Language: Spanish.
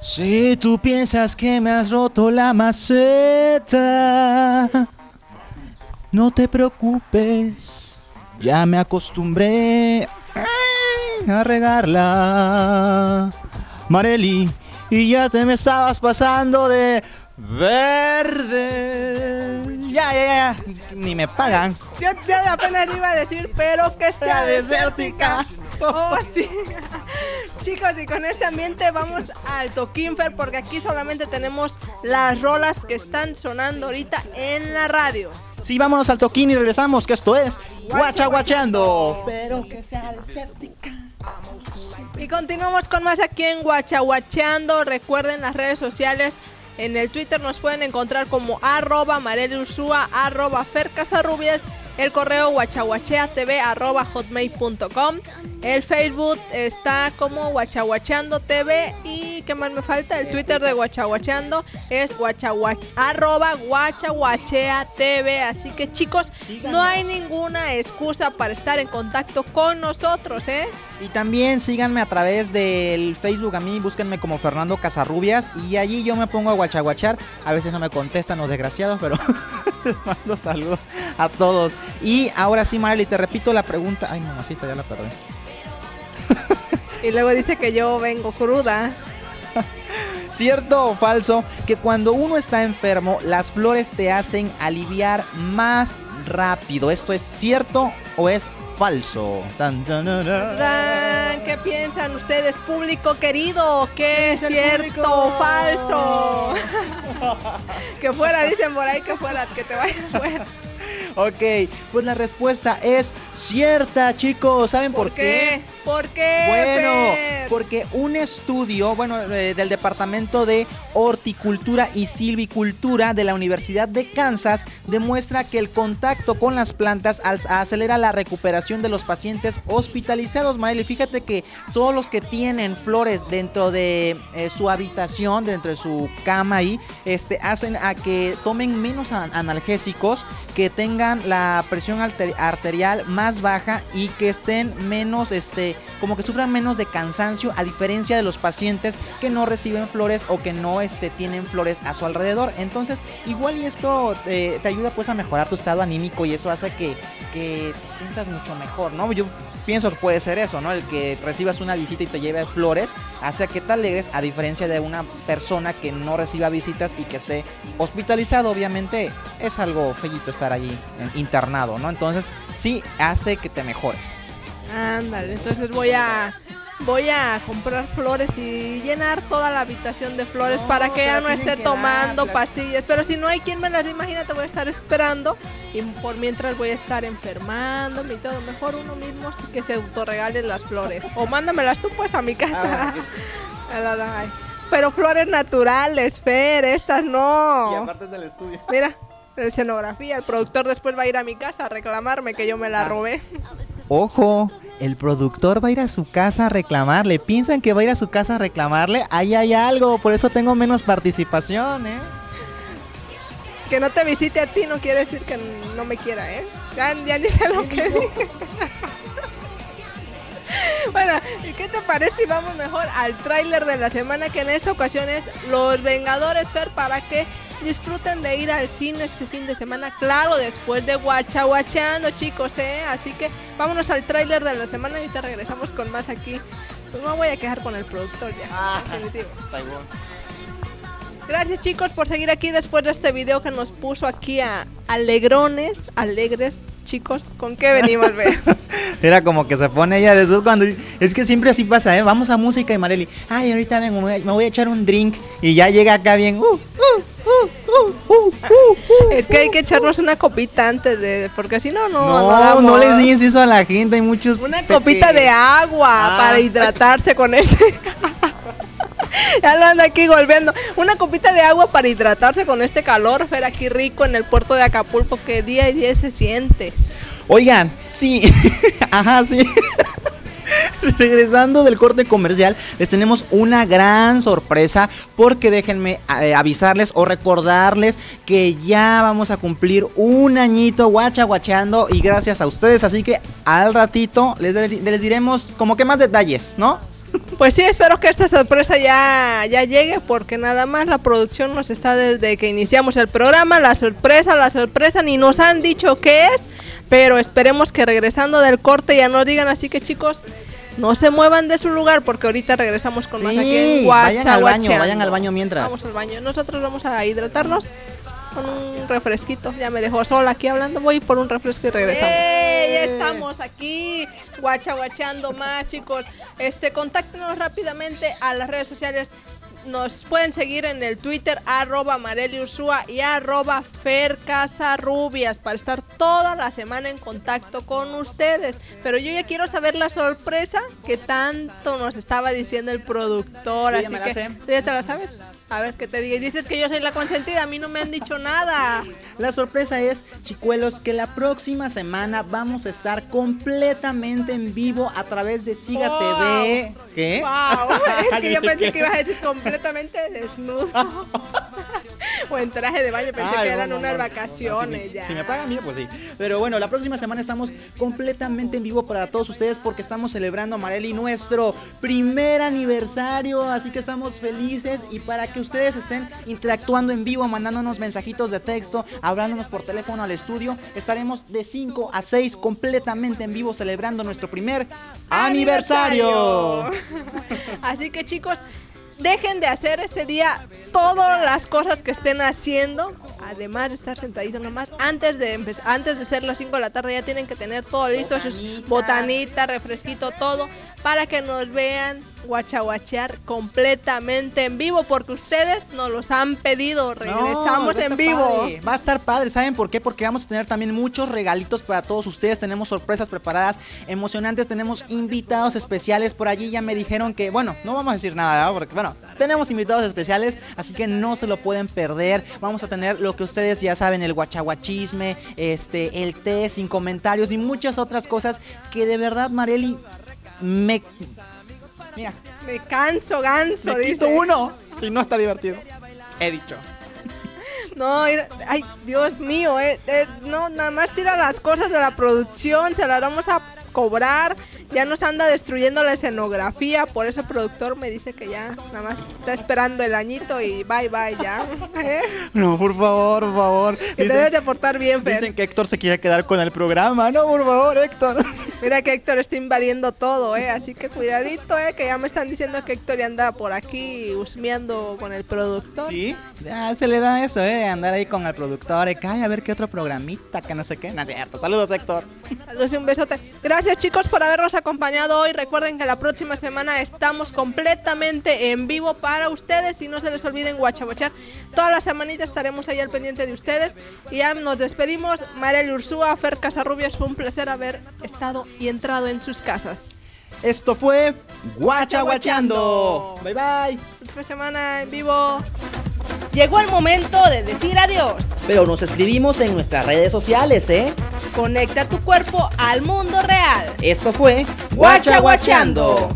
Si tú piensas que me has roto la maceta, no te preocupes, ya me acostumbré a regarla. Mareli, y ya te me estabas pasando de verde. Ya, ya, ya, ni me pagan. Yo, yo apenas iba a decir, pero que sea desértica. Oh, sí. Chicos, y con este ambiente vamos al Toquinfer porque aquí solamente tenemos las rolas que están sonando ahorita en la radio. Sí, vámonos al toquín y regresamos, que esto es Guachaguacheando. Pero que sea desértica. Y continuamos con más aquí en Guachaguacheando. Recuerden las redes sociales. En el Twitter nos pueden encontrar como arroba Ursúa, arroba fercasarrubias, el correo guachaguacheatv arroba hotmail.com. El Facebook está como guachaguacheando TV y ¿qué más me falta? El Twitter de guachaguacheando es guachagua, arroba guachaguachea TV. Así que chicos, no hay ninguna excusa para estar en contacto con nosotros, ¿eh? Y también síganme a través del Facebook a mí, búsquenme como Fernando Casarrubias y allí yo me pongo a guachaguachar. A veces no me contestan los desgraciados, pero les mando saludos a todos. Y ahora sí, Marley, te repito la pregunta. Ay, mamacita, ya la perdí. Y luego dice que yo vengo cruda. ¿Cierto o falso que cuando uno está enfermo, las flores te hacen aliviar más rápido? ¿Esto es cierto o es falso? Tan, tan, tan, tan. Dan, ¿Qué piensan ustedes, público querido? ¿Qué es cierto o falso? que fuera, dicen por ahí que fuera, que te vayan fuera. Ok, pues la respuesta es cierta, chicos. ¿Saben por, ¿Por qué? ¿Por qué? Bueno, Fer? porque un estudio, bueno, eh, del Departamento de Horticultura y Silvicultura de la Universidad de Kansas demuestra que el contacto con las plantas acelera la recuperación de los pacientes hospitalizados. Maeli, fíjate que todos los que tienen flores dentro de eh, su habitación, dentro de su cama ahí, este, hacen a que tomen menos an- analgésicos, que tengan la presión arterial más baja y que estén menos, este, como que sufran menos de cansancio, a diferencia de los pacientes que no reciben flores o que no este, tienen flores a su alrededor. Entonces, igual y esto eh, te ayuda pues a mejorar tu estado anímico y eso hace que, que te sientas mucho mejor, ¿no? Yo pienso que puede ser eso, ¿no? El que recibas una visita y te lleve flores hace que te alegres a diferencia de una persona que no reciba visitas y que esté hospitalizado, obviamente es algo feíto estar allí eh, internado, ¿no? Entonces sí hace que te mejores. Ándale, entonces voy a voy a comprar flores y llenar toda la habitación de flores No, para que las no esté tomando pastillas. Pero si no hay quien me las imagínate, voy a estar esperando y por mientras voy a estar enfermándome y todo. Mejor uno mismo sí que se autorregale las flores. O mándamelas tú pues a mi casa. A la- la- ay. Pero flores naturales, Fer, estas no. del estudio. Mira, escenografía, el productor después va a ir a mi casa a reclamarme que yo me Ah. la robé. Ojo, el productor va a ir a su casa a reclamarle. ¿Piensan que va a ir a su casa a reclamarle? Ahí hay algo, por eso tengo menos participación, ¿eh? Que no te visite a ti no quiere decir que no me quiera, ¿eh? Ya, ya ni sé lo que dije. bueno, ¿y qué te parece si vamos mejor al tráiler de la semana que en esta ocasión es Los Vengadores Fer para que disfruten de ir al cine este fin de semana, claro, después de guachaguacheando, chicos, ¿eh? Así que vámonos al tráiler de la semana y ahorita regresamos con más aquí. Pues me voy a quejar con el productor ya, definitivo. Gracias chicos por seguir aquí después de este video que nos puso aquí a alegrones, alegres chicos. ¿Con qué venimos, ve? Era como que se pone ella después cuando... Es que siempre así pasa, ¿eh? Vamos a música y Mareli, ay, ahorita vengo, me voy a, echar un drink y ya llega acá bien... Uh. Es que hay que echarnos una copita antes de... Porque si no, no... No, damos. no, le enseñes eso a la gente, hay muchos... Una copita de agua Ah. para hidratarse con este... ya lo ando aquí golpeando. Una copita de agua para hidratarse con este calor, Fer, aquí rico en el puerto de Acapulco, que día y día se siente. Oigan, sí, ajá, sí. regresando del corte comercial, les tenemos una gran sorpresa porque déjenme eh, avisarles o recordarles que ya vamos a cumplir un añito guacha guachando y gracias a ustedes, así que al ratito les, les diremos como que más detalles, ¿no? Pues sí, espero que esta sorpresa ya, ya llegue porque nada más la producción nos está desde que iniciamos el programa, la sorpresa, la sorpresa, ni nos han dicho qué es, pero esperemos que regresando del corte ya nos digan, así que chicos, no se muevan de su lugar porque ahorita regresamos con más aquí en Guacha, vayan al baño, vayan al baño mientras. Vamos al baño. Nosotros vamos a hidratarnos con un refresquito. Ya me dejó sola aquí hablando. Voy por un refresco y regresamos. ¡Eh! Ya estamos aquí guacha guacheando más, chicos. Este, contáctenos rápidamente a las redes sociales nos pueden seguir en el Twitter arroba Mareli Ursúa y arroba Fer Rubias para estar toda la semana en contacto con ustedes. Pero yo ya quiero saber la sorpresa que tanto nos estaba diciendo el productor. así que, ¿ya te la sabes? A ver qué te diga. Y dices que yo soy la consentida, a mí no me han dicho nada. La sorpresa es, chicuelos, que la próxima semana vamos a estar completamente en vivo a través de Siga TV. ¿Qué? Wow, es que yo pensé que ibas a decir completamente desnudo. o en traje de baño, pensé que eran unas vacaciones ya. Si me pagan, mira, pues sí. Pero bueno, la próxima semana estamos completamente en vivo para todos ustedes porque estamos celebrando, Mareli, nuestro primer aniversario. Así que estamos felices y para que ustedes estén interactuando en vivo, mandándonos mensajitos de texto, hablándonos por teléfono al estudio. Estaremos de 5 a 6 completamente en vivo celebrando nuestro primer aniversario. Así que chicos, dejen de hacer ese día todas las cosas que estén haciendo, además de estar sentaditos nomás, antes de antes de ser las 5 de la tarde ya tienen que tener todo listo, sus botanitas, refresquito, todo, para que nos vean guachaguachear completamente en vivo porque ustedes nos los han pedido. Regresamos en vivo. Va a estar padre, ¿saben por qué? Porque vamos a tener también muchos regalitos para todos ustedes. Tenemos sorpresas preparadas, emocionantes, tenemos invitados especiales por allí. Ya me dijeron que, bueno, no vamos a decir nada, porque bueno, tenemos invitados especiales, así que no se lo pueden perder. Vamos a tener lo que ustedes ya saben, el guachaguachisme, este, el té sin comentarios y muchas otras cosas que de verdad, Mareli, me Mira. Me canso, ganso, Me dice. uno si no está divertido. He dicho. No, ay, Dios mío, eh, eh, no, nada más tira las cosas de la producción, se las vamos a cobrar ya nos anda destruyendo la escenografía, por eso el productor me dice que ya nada más está esperando el añito y bye bye ya. No, por favor, por favor. Que te debes de portar bien, Fer. Dicen que Héctor se quiere quedar con el programa, no, por favor, Héctor. Mira que Héctor está invadiendo todo, eh, así que cuidadito, eh, que ya me están diciendo que Héctor ya anda por aquí husmeando con el productor. Sí, ya se le da eso, eh, andar ahí con el productor, eh, a ver qué otro programita, que no sé qué. No es cierto. Saludos, Héctor. Saludos y un besote. Gracias, chicos, por habernos acompañado hoy. Recuerden que la próxima semana estamos completamente en vivo para ustedes y no se les olviden guachabochar. Toda la semanita estaremos ahí al pendiente de ustedes. Y ya nos despedimos. Mariel Ursúa, Fer Casarrubias, fue un placer haber estado y entrado en sus casas. Esto fue Guachaguachando. Bye bye. Próxima semana en vivo. Llegó el momento de decir adiós. Pero nos escribimos en nuestras redes sociales, ¿eh? Conecta tu cuerpo al mundo real. Esto fue Guachaguachando.